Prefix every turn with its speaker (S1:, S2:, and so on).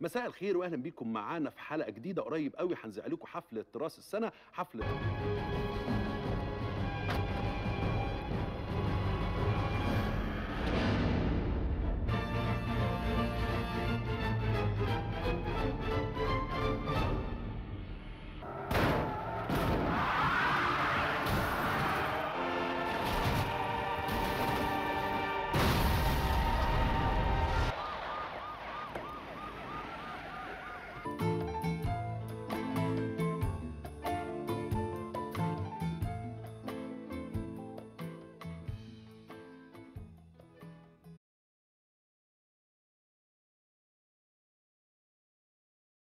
S1: مساء الخير واهلا بيكم معانا في حلقة جديدة قريب قوي. هنذيع لكم حفلة راس السنة حفلة